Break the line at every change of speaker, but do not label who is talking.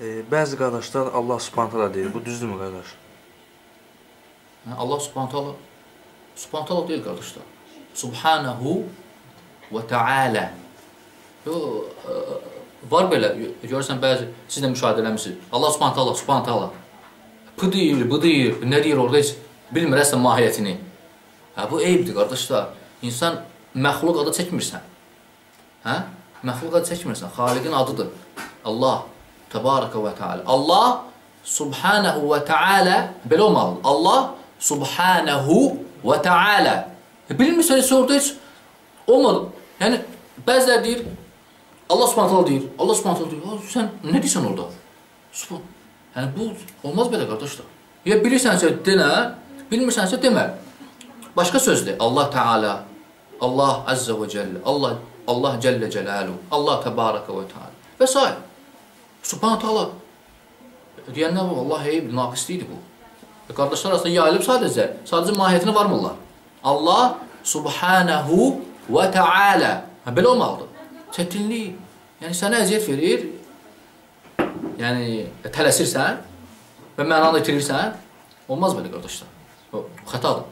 E, bəzi qardaşlar Allah Subhanahu deyir. Bu düzdürmü qardaş?
Hə, Allah Subhanahu Subhanahu deyil qardaşlar. Subhanahu və Taala. Yo, ə, var belə görürsən bəzi siz də müşahidə eləmisiniz. Allah Subhanahu Subhanahu P deyir, bu deyir, nə deyir orada heç bilmir əslən mahiyyətini. Hə, bu eyibdir qardaşlar. İnsan məxluq adı çəkmirsən. Hə? Məxluq adı çəkmirsən. Xaliqin adıdır. Allah Təbaraka və Teala. Allah Subhanahu və Teala belə olmalıdır. Allah Subhanahu və Teala. E, bilmirsən heç orada heç olmadı. Yəni bəziləri deyir Allah Subhanahu taala deyir. Allah Subhanahu taala deyir. Sən nə deyirsən orada? Subhan. Yəni bu olmaz belə qardaşlar. Ya bilirsənsə denə, bilmirsənsə demə. Başqa sözdür. Allah Teala, Allah Azza və Cəllə, Allah Allah Cəllə Cəlaluhu, Allah Təbaraka və Teala və. Subhanahu taala deyəndə bu Allah eyib, naqislikdir bu. Və qardaşlar arasında yayılıb sadəcə, sadəcə mahiyyətini varmırlar. Allah Subhanahu və Teala. Hə, belə olmalıdır. Çətinlik. Yəni sənə əziyyət verir. Yəni tələsirsən və mənanı itirirsən, olmaz belə qardaşlar. O xətadır.